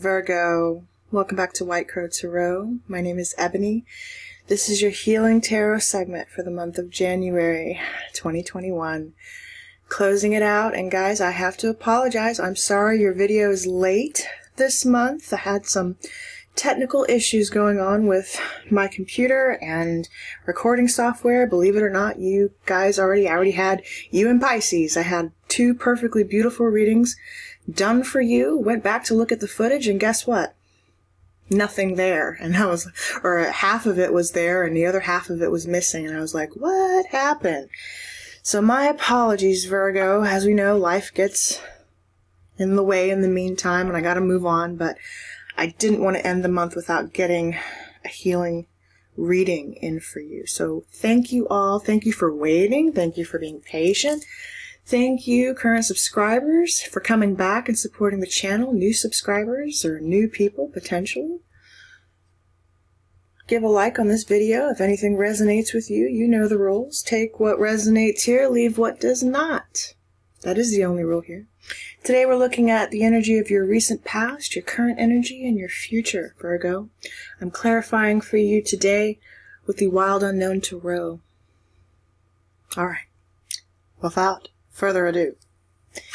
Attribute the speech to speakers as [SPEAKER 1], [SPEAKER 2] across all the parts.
[SPEAKER 1] Virgo, welcome back to White Crow Tarot. My name is Ebony. This is your Healing Tarot segment for the month of January 2021. Closing it out, and guys, I have to apologize. I'm sorry your video is late this month. I had some technical issues going on with my computer and recording software. Believe it or not, you guys already I already had you and Pisces. I had two perfectly beautiful readings done for you. Went back to look at the footage, and guess what? Nothing there. And I was, or half of it was there, and the other half of it was missing. And I was like, what happened? So my apologies, Virgo. As we know, life gets in the way in the meantime, and I gotta move on, but I didn't want to end the month without getting a healing reading in for you. So thank you all. Thank you for waiting. Thank you for being patient. Thank you, current subscribers, for coming back and supporting the channel. New subscribers or new people, potentially. Give a like on this video if anything resonates with you. You know the rules. Take what resonates here, leave what does not. That is the only rule here. Today we're looking at the energy of your recent past, your current energy, and your future, Virgo. I'm clarifying for you today with the Wild Unknown Tarot. Alright. Without further ado,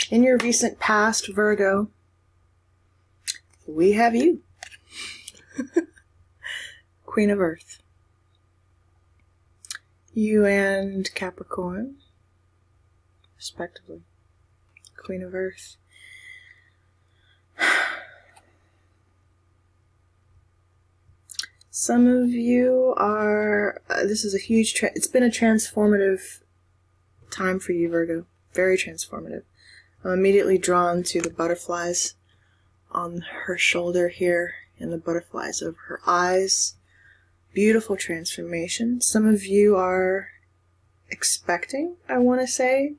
[SPEAKER 1] in your recent past, Virgo, we have you. Queen of Earth. You and Capricorn, respectively. Queen of Earth. Some of you are, uh, this is a huge, it's been a transformative time for you, Virgo. Very transformative. I'm immediately drawn to the butterflies on her shoulder here and the butterflies over her eyes. Beautiful transformation. Some of you are expecting, I want to say,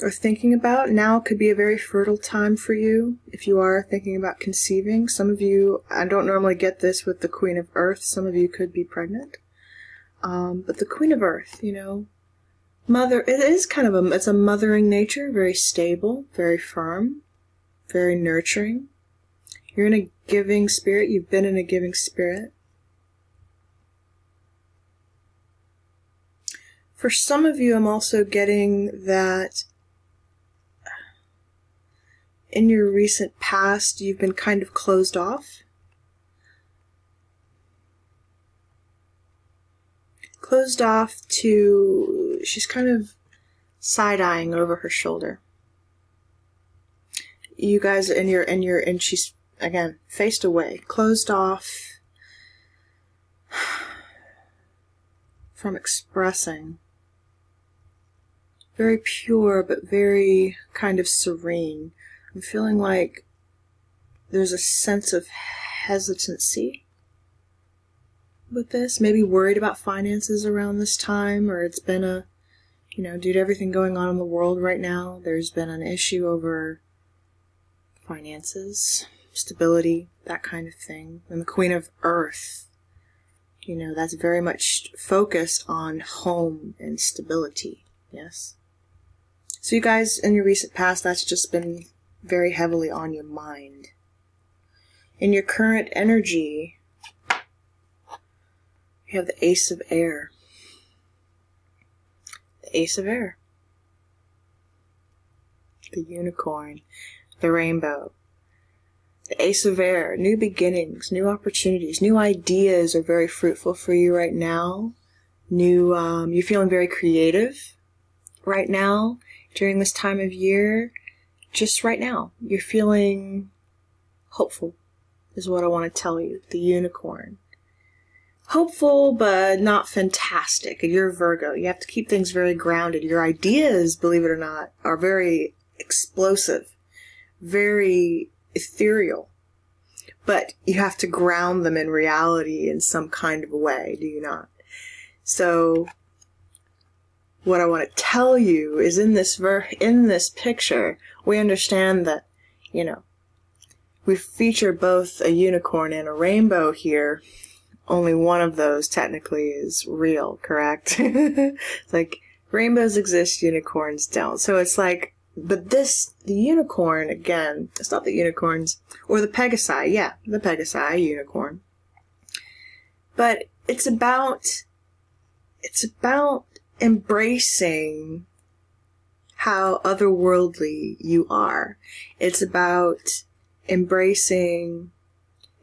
[SPEAKER 1] or thinking about. Now could be a very fertile time for you if you are thinking about conceiving. Some of you, I don't normally get this with the Queen of Earth, some of you could be pregnant. Um, but the Queen of Earth, you know, mother it is kind of a it's a mothering nature very stable very firm very nurturing. You're in a giving spirit you've been in a giving spirit. For some of you i'm also getting that in your recent past you've been kind of closed off closed off to she's kind of side eyeing over her shoulder. You guys and your and your and she's again faced away, closed off from expressing. Very pure but very kind of serene. I'm feeling like there's a sense of hesitancy with this, maybe worried about finances around this time, or it's been a, you know, due to everything going on in the world right now, there's been an issue over finances, stability, that kind of thing. And the Queen of Earth, you know, that's very much focused on home and stability, yes? So, you guys, in your recent past, that's just been very heavily on your mind. In your current energy, we have the Ace of Air. The Ace of Air. The Unicorn. The Rainbow. The Ace of Air. New beginnings, new opportunities, new ideas are very fruitful for you right now. New, um, you're feeling very creative right now during this time of year. Just right now, you're feeling hopeful, is what I want to tell you. The Unicorn hopeful but not fantastic. You're Virgo. You have to keep things very grounded. Your ideas, believe it or not, are very explosive, very ethereal. But you have to ground them in reality in some kind of a way, do you not? So what I want to tell you is in this ver- in this picture, we understand that, you know, we feature both a unicorn and a rainbow here only one of those technically is real, correct? like rainbows exist, unicorns don't. So it's like but this, the unicorn, again, it's not the unicorns, or the Pegasi, yeah, the Pegasi unicorn. But it's about, it's about embracing how otherworldly you are. It's about embracing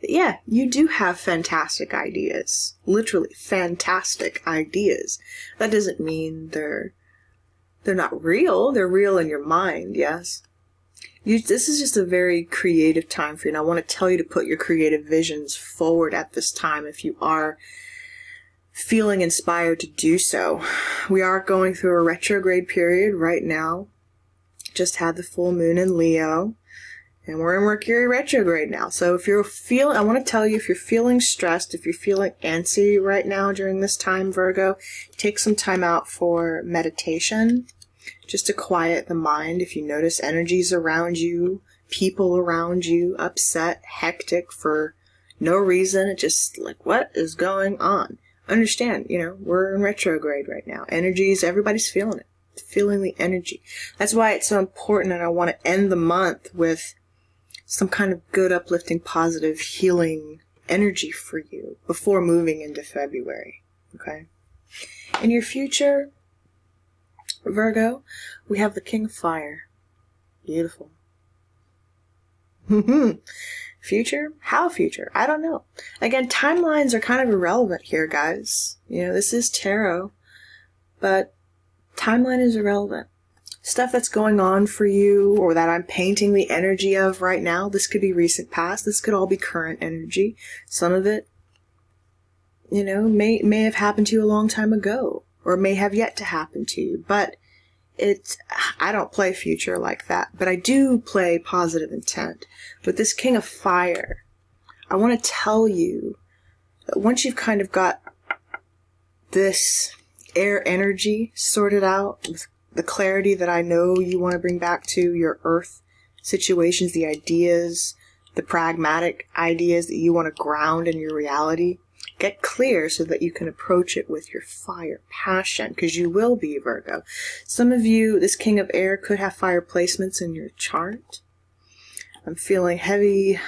[SPEAKER 1] yeah, you do have fantastic ideas. Literally fantastic ideas. That doesn't mean they're they're not real. They're real in your mind, yes. You, this is just a very creative time for you, and I want to tell you to put your creative visions forward at this time if you are feeling inspired to do so. We are going through a retrograde period right now. Just had the full moon in Leo. And we're in Mercury retrograde now. So if you're feeling, I want to tell you, if you're feeling stressed, if you're feeling antsy right now during this time, Virgo, take some time out for meditation, just to quiet the mind. If you notice energies around you, people around you, upset, hectic for no reason, it's just like, what is going on? Understand, you know, we're in retrograde right now. Energies, everybody's feeling it. Feeling the energy. That's why it's so important, and I want to end the month with some kind of good, uplifting, positive, healing energy for you before moving into February. Okay? In your future, Virgo, we have the King of Fire. Beautiful. future? How future? I don't know. Again, timelines are kind of irrelevant here, guys. You know, this is tarot, but timeline is irrelevant stuff that's going on for you or that I'm painting the energy of right now. This could be recent past. This could all be current energy. Some of it, you know, may, may have happened to you a long time ago or may have yet to happen to you. But it's, I don't play future like that, but I do play positive intent. With this King of Fire, I want to tell you that once you've kind of got this air energy sorted out with the clarity that I know you want to bring back to your earth situations, the ideas, the pragmatic ideas that you want to ground in your reality. Get clear so that you can approach it with your fire passion, because you will be Virgo. Some of you, this King of Air, could have fire placements in your chart. I'm feeling heavy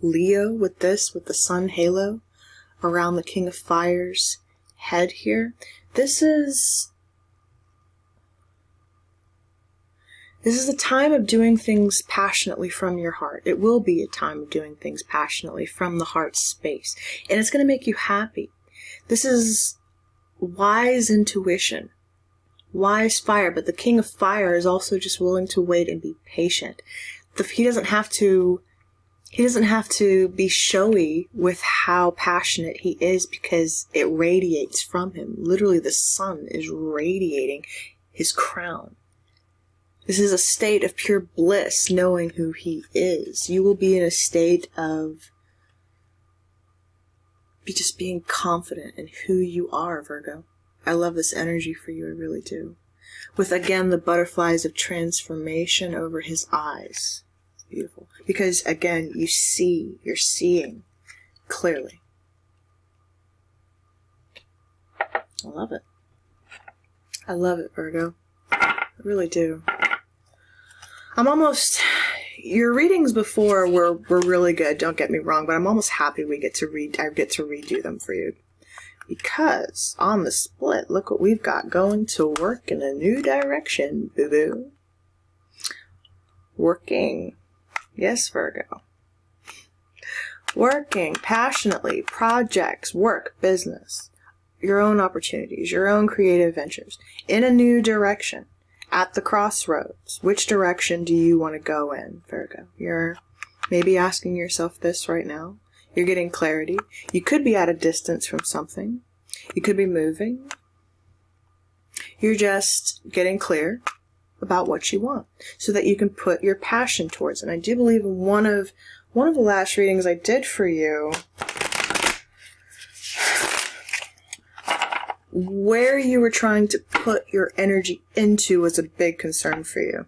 [SPEAKER 1] Leo with this, with the Sun halo around the King of Fire's head here. This is This is a time of doing things passionately from your heart. It will be a time of doing things passionately from the heart space. And it's going to make you happy. This is wise intuition, wise fire, but the king of fire is also just willing to wait and be patient. The, he doesn't have to he doesn't have to be showy with how passionate he is because it radiates from him. Literally, the sun is radiating his crown. This is a state of pure bliss, knowing who He is. You will be in a state of just being confident in who you are, Virgo. I love this energy for you, I really do. With again the butterflies of transformation over his eyes. It's beautiful. Because again, you see, you're seeing clearly. I love it. I love it, Virgo. I really do. I'm almost your readings before were were really good. Don't get me wrong, but I'm almost happy we get to read. I get to redo them for you because on the split, look what we've got going to work in a new direction, boo boo. Working, yes, Virgo. Working passionately, projects, work, business, your own opportunities, your own creative ventures in a new direction at the crossroads. Which direction do you want to go in, Virgo? You're maybe asking yourself this right now. You're getting clarity. You could be at a distance from something. You could be moving. You're just getting clear about what you want so that you can put your passion towards. And I do believe one of one of the last readings I did for you where you were trying to put your energy into was a big concern for you.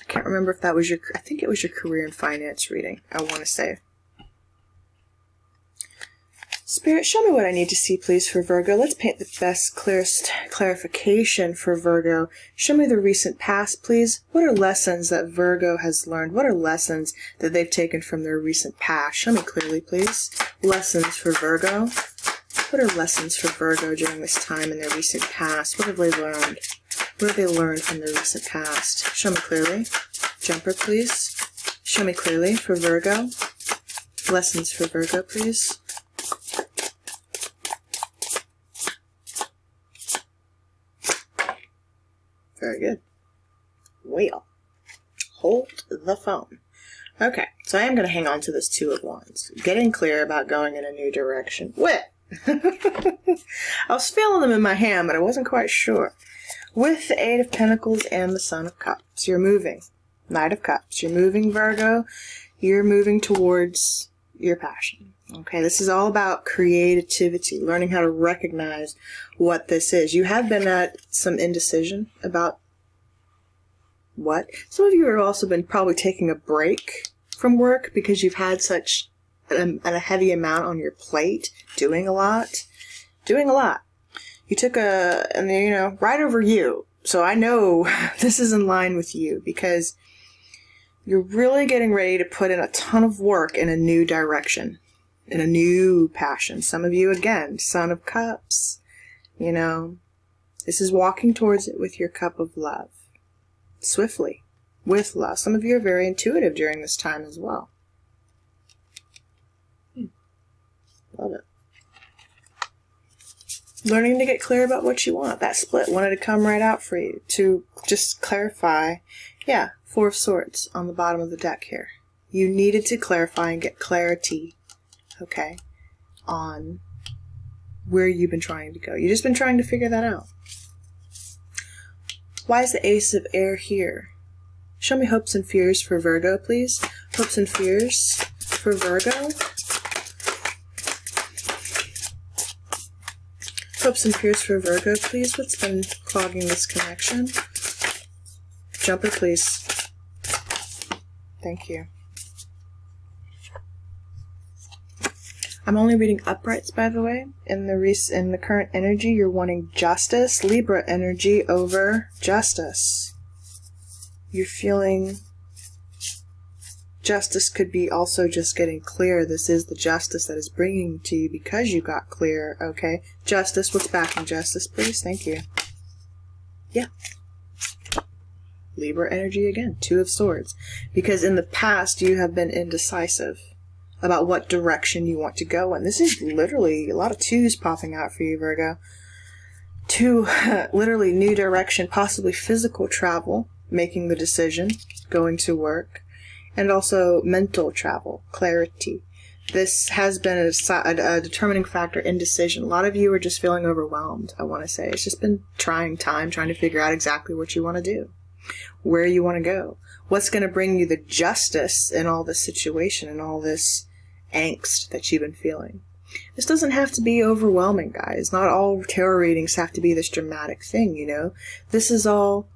[SPEAKER 1] I can't remember if that was your, I think it was your career and finance reading, I want to say. Spirit, show me what I need to see, please, for Virgo. Let's paint the best, clearest clarification for Virgo. Show me the recent past, please. What are lessons that Virgo has learned? What are lessons that they've taken from their recent past? Show me clearly, please. Lessons for Virgo. What are lessons for Virgo during this time in their recent past? What have they learned? What have they learned from their recent past? Show me clearly. Jumper, please. Show me clearly for Virgo. Lessons for Virgo, please. Very good. Well, hold the phone. Okay, so I am going to hang on to this Two of Wands. Getting clear about going in a new direction. What? I was feeling them in my hand, but I wasn't quite sure. With the Eight of Pentacles and the Son of Cups, you're moving. Knight of Cups, you're moving, Virgo. You're moving towards your passion. Okay, this is all about creativity, learning how to recognize what this is. You have been at some indecision about what. Some of you have also been probably taking a break from work because you've had such a, a heavy amount on your plate, doing a lot, doing a lot. You took a, and you know, right over you. So I know this is in line with you because you're really getting ready to put in a ton of work in a new direction in a new passion. Some of you, again, Son of Cups. You know, this is walking towards it with your cup of love. Swiftly. With love. Some of you are very intuitive during this time as well. Love it. Learning to get clear about what you want. That split wanted to come right out for you to just clarify. Yeah, Four of Swords on the bottom of the deck here. You needed to clarify and get clarity okay, on where you've been trying to go. You've just been trying to figure that out. Why is the Ace of Air here? Show me hopes and fears for Virgo, please. Hopes and fears for Virgo. Hopes and fears for Virgo, please. What's been clogging this connection? Jumper, please. Thank you. I'm only reading uprights, by the way. In the in the current energy, you're wanting justice, Libra energy over justice. You're feeling justice could be also just getting clear. This is the justice that is bringing to you because you got clear. Okay, justice. What's backing justice, please? Thank you. Yeah. Libra energy again, Two of Swords. Because in the past you have been indecisive about what direction you want to go in. This is literally a lot of twos popping out for you, Virgo. Two, literally new direction, possibly physical travel, making the decision, going to work, and also mental travel, clarity. This has been a, a, a determining factor in decision. A lot of you are just feeling overwhelmed, I want to say. It's just been trying time, trying to figure out exactly what you want to do, where you want to go, what's going to bring you the justice in all this situation and all this angst that you've been feeling. This doesn't have to be overwhelming, guys. Not all tarot readings have to be this dramatic thing, you know? This is all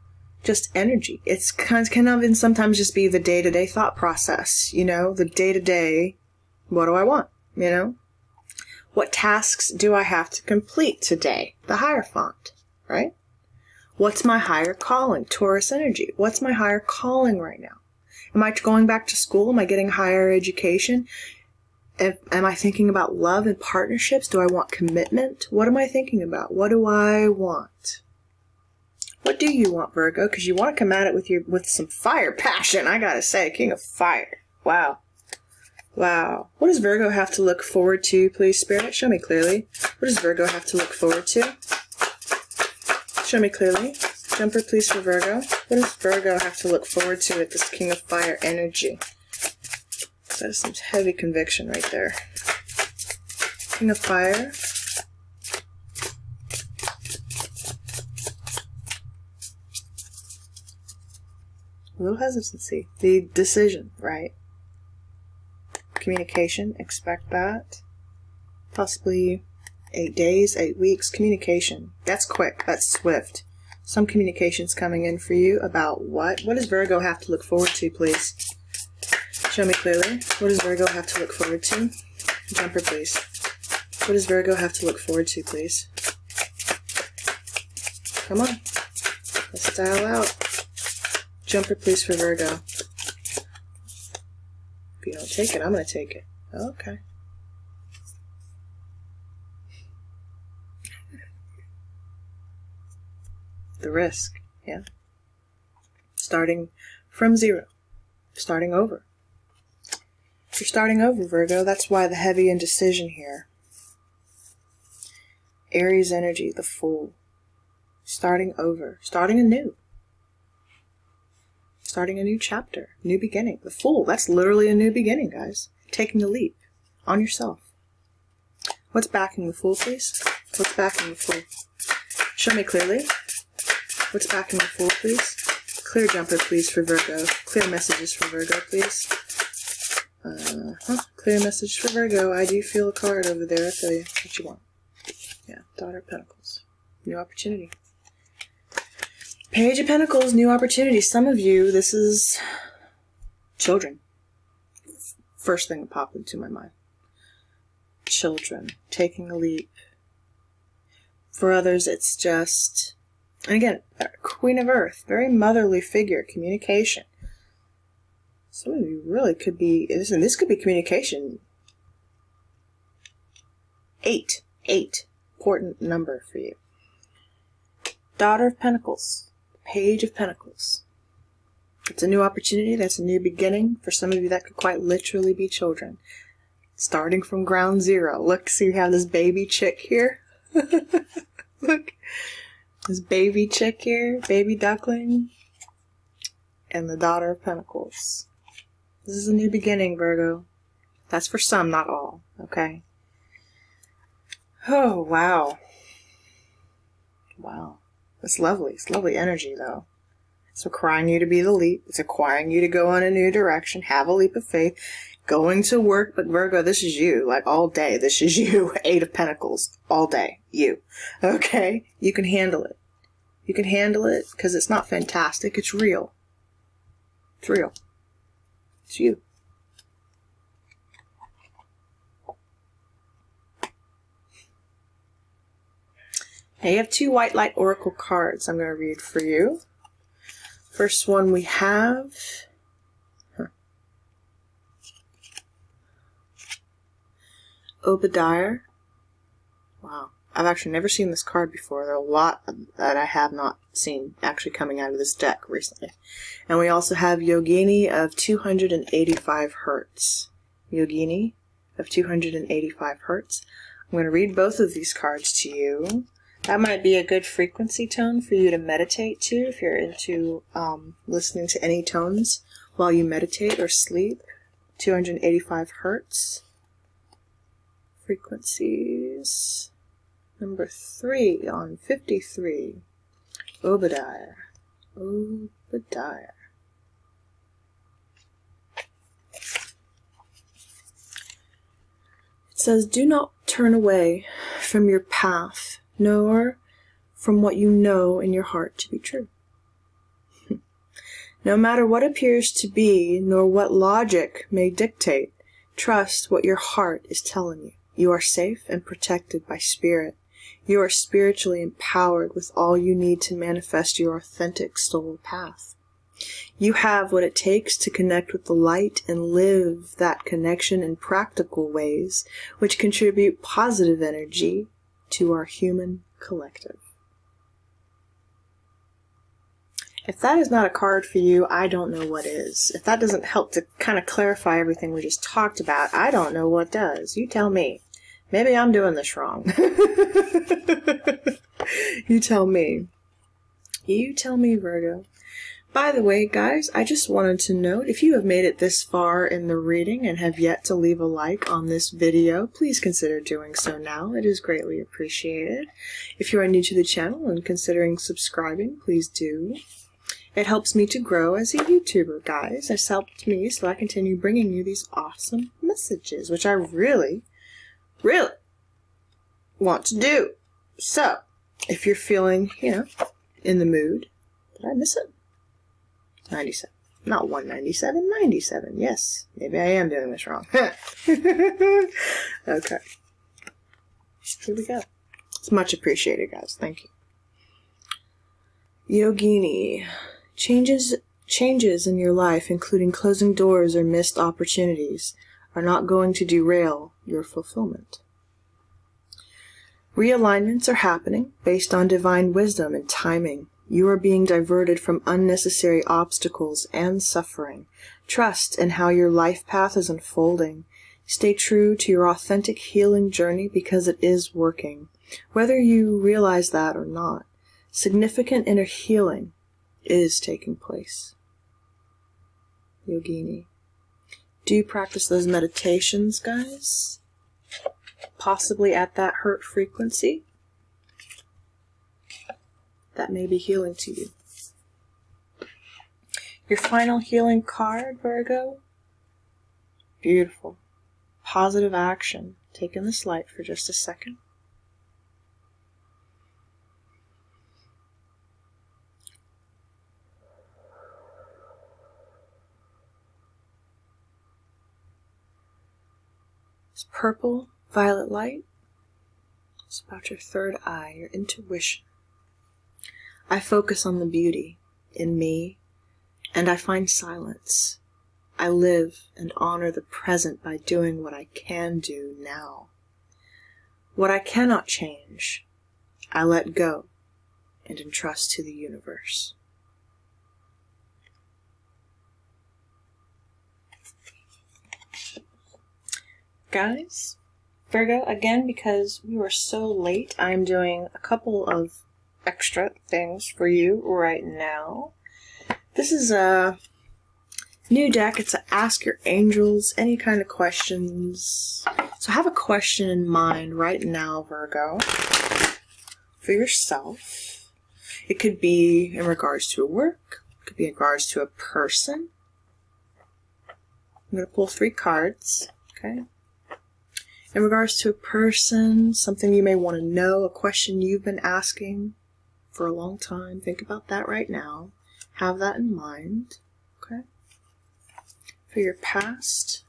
[SPEAKER 1] just energy. It's kind of, can even sometimes just be the day to day thought process, you know? The day to day, what do I want, you know? What tasks do I have to complete today? The Hierophant, right? What's my higher calling? Taurus energy. What's my higher calling right now? Am I going back to school? Am I getting higher education? am I thinking about love and partnerships? Do I want commitment? What am I thinking about? What do I want? What do you want, Virgo? Because you want to come at it with your with some fire, passion. I gotta say, King of Fire. Wow, wow. What does Virgo have to look forward to, please, Spirit? Show me clearly. What does Virgo have to look forward to? Show me clearly. Jumper, please, for Virgo. What does Virgo have to look forward to with this King of Fire energy? That is some heavy conviction right there. King of Fire. A little hesitancy. The decision, right? Communication, expect that. Possibly eight days, eight weeks. Communication. That's quick. That's swift. Some communications coming in for you about what? What does Virgo have to look forward to, please? Show me clearly. What does Virgo have to look forward to? Jumper, please. What does Virgo have to look forward to, please? Come on. Let's style out. Jumper, please, for Virgo. If you don't take it, I'm going to take it. Okay. The risk, yeah. Starting from zero. Starting over. You're starting over, Virgo. That's why the heavy indecision here. Aries energy, the Fool. Starting over. Starting anew. Starting a new chapter. New beginning. The Fool. That's literally a new beginning, guys. Taking a leap on yourself. What's backing the Fool, please? What's backing the Fool? Show me clearly. What's backing the Fool, please? Clear jumper, please, for Virgo. Clear messages for Virgo, please. Uh huh. Clear message for Virgo. I do feel a card over there. I'll tell you what you want. Yeah, Daughter of Pentacles. New opportunity. Page of Pentacles, new opportunity. Some of you, this is children. First thing that popped into my mind. Children taking a leap. For others, it's just, and again, Queen of Earth, very motherly figure, communication. Some of you really could be, listen, this could be communication. Eight. Eight. Important number for you. Daughter of Pentacles. Page of Pentacles. It's a new opportunity. That's a new beginning. For some of you, that could quite literally be children. Starting from ground zero. Look, see, we have this baby chick here. Look. This baby chick here. Baby duckling. And the Daughter of Pentacles. This is a new beginning, Virgo. That's for some, not all, okay? Oh, wow. Wow. It's lovely. It's lovely energy, though. It's requiring you to be the leap. It's requiring you to go in a new direction, have a leap of faith, going to work. But Virgo, this is you, like all day. This is you. Eight of Pentacles, all day. You. Okay? You can handle it. You can handle it because it's not fantastic. It's real. It's real. It's you. Now you have two white light oracle cards I'm going to read for you. First one we have huh. Obadiah. Wow. I've actually never seen this card before. There are a lot that I have not seen actually coming out of this deck recently. And we also have Yogini of 285 hertz. Yogini of 285 hertz. I'm going to read both of these cards to you. That might be a good frequency tone for you to meditate to if you're into um, listening to any tones while you meditate or sleep. 285 hertz. Frequencies. Number three on 53. Obadiah. Obadiah. It says, Do not turn away from your path, nor from what you know in your heart to be true. no matter what appears to be, nor what logic may dictate, trust what your heart is telling you. You are safe and protected by spirit. You are spiritually empowered with all you need to manifest your authentic soul path. You have what it takes to connect with the light and live that connection in practical ways, which contribute positive energy to our human collective. If that is not a card for you, I don't know what is. If that doesn't help to kind of clarify everything we just talked about, I don't know what does. You tell me. Maybe I'm doing this wrong. you tell me. You tell me, Virgo. By the way, guys, I just wanted to note if you have made it this far in the reading and have yet to leave a like on this video, please consider doing so now. It is greatly appreciated. If you are new to the channel and considering subscribing, please do. It helps me to grow as a YouTuber, guys. It's helped me so I continue bringing you these awesome messages, which I really really want to do. So, if you're feeling, you know, in the mood, did I miss it? 97. Not 197, 97. Yes, maybe I am doing this wrong. okay. Here we go. It's much appreciated, guys. Thank you. Yogini. Changes changes in your life, including closing doors or missed opportunities, are not going to derail your fulfillment. Realignments are happening based on divine wisdom and timing. You are being diverted from unnecessary obstacles and suffering. Trust in how your life path is unfolding. Stay true to your authentic healing journey because it is working, whether you realize that or not. Significant inner healing is taking place. Yogini. Do you practice those meditations, guys? Possibly at that hertz frequency? That may be healing to you. Your final healing card, Virgo? Beautiful. Positive action. Take in this light for just a second. This purple violet light It's about your third eye, your intuition. I focus on the beauty in me and I find silence. I live and honor the present by doing what I can do now. What I cannot change, I let go and entrust to the universe. Guys, Virgo, again, because we were so late, I'm doing a couple of extra things for you right now. This is a new deck. It's a Ask Your Angels, any kind of questions. So have a question in mind right now, Virgo, for yourself. It could be in regards to a work, it could be in regards to a person. I'm going to pull three cards, okay? In regards to a person, something you may want to know, a question you've been asking for a long time, think about that right now. Have that in mind, okay? For your past,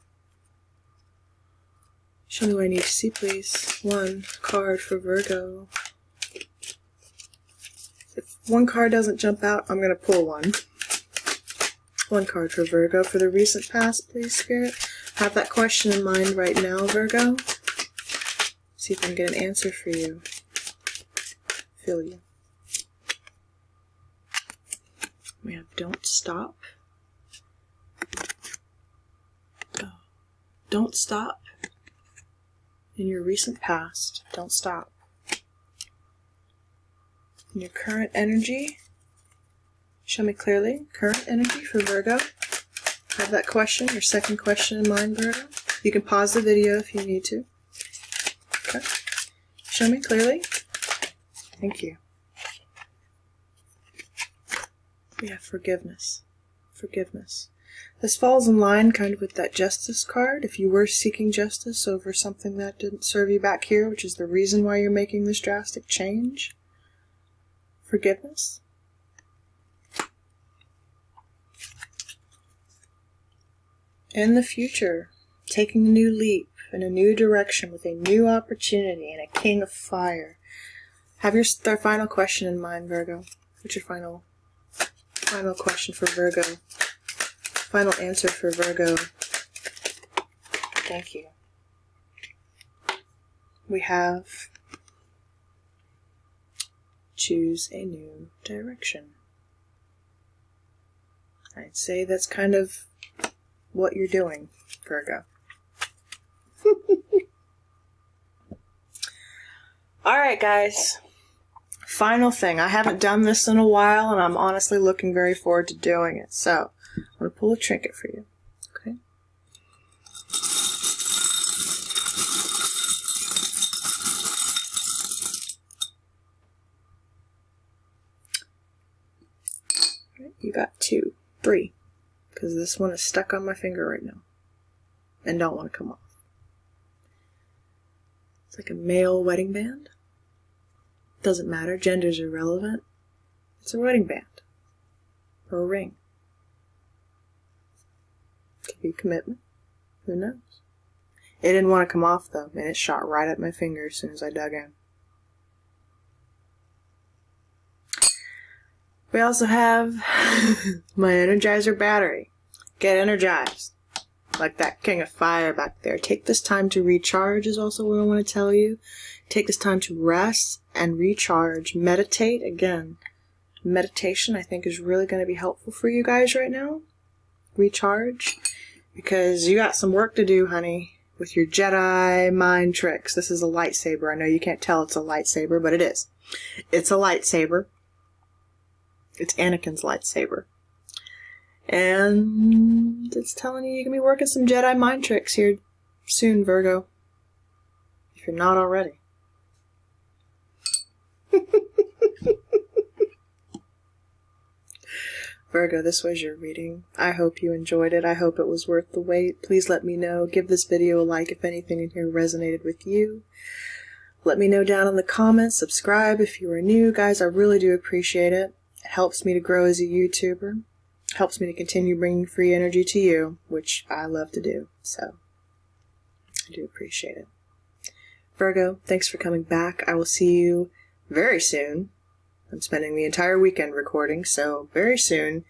[SPEAKER 1] show me what I need to see, please. One card for Virgo. If one card doesn't jump out, I'm going to pull one. One card for Virgo. For the recent past, please, Spirit. Have that question in mind right now, Virgo. See if I can get an answer for you. Feel you. We have don't stop. Oh. Don't stop. In your recent past, don't stop. In your current energy, show me clearly. Current energy for Virgo. Have that question, your second question in mind, Virgo. You can pause the video if you need to. Okay. Show me clearly. Thank you. Have forgiveness. Forgiveness. This falls in line kind of with that justice card. If you were seeking justice over something that didn't serve you back here, which is the reason why you're making this drastic change. Forgiveness. In the future, taking a new leap in a new direction with a new opportunity and a king of fire. Have your th- final question in mind, Virgo. What's your final final question for Virgo? Final answer for Virgo. Thank you. We have choose a new direction. I'd say that's kind of what you're doing, Virgo. All right, guys. Final thing. I haven't done this in a while, and I'm honestly looking very forward to doing it. So, I'm going to pull a trinket for you. Okay? you got two, three, because this one is stuck on my finger right now and don't want to come off. It's like a male wedding band. Doesn't matter, gender's irrelevant. It's a wedding band. Or a ring. Could be commitment. Who knows? It didn't want to come off though, and it shot right at my finger as soon as I dug in. We also have my Energizer battery. Get energized. Like that king of fire back there. Take this time to recharge is also what I want to tell you. Take this time to rest and recharge. Meditate again. Meditation I think is really going to be helpful for you guys right now. Recharge. Because you got some work to do, honey, with your Jedi mind tricks. This is a lightsaber. I know you can't tell it's a lightsaber, but it is. It's a lightsaber. It's Anakin's lightsaber. And it's telling you you can be working some Jedi mind tricks here soon, Virgo. If you're not already. Virgo, this was your reading. I hope you enjoyed it. I hope it was worth the wait. Please let me know. Give this video a like if anything in here resonated with you. Let me know down in the comments. Subscribe if you are new. Guys, I really do appreciate it. It helps me to grow as a YouTuber. Helps me to continue bringing free energy to you, which I love to do. So, I do appreciate it. Virgo, thanks for coming back. I will see you very soon I'm spending the entire weekend recording, so very soon.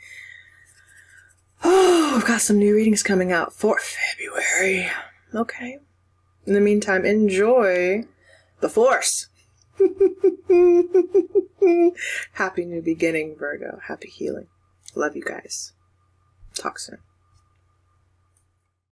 [SPEAKER 1] Oh, I've got some new readings coming out for February. Okay. In the meantime, enjoy the Force. Happy new beginning, Virgo. Happy healing. Love you guys. Talk soon.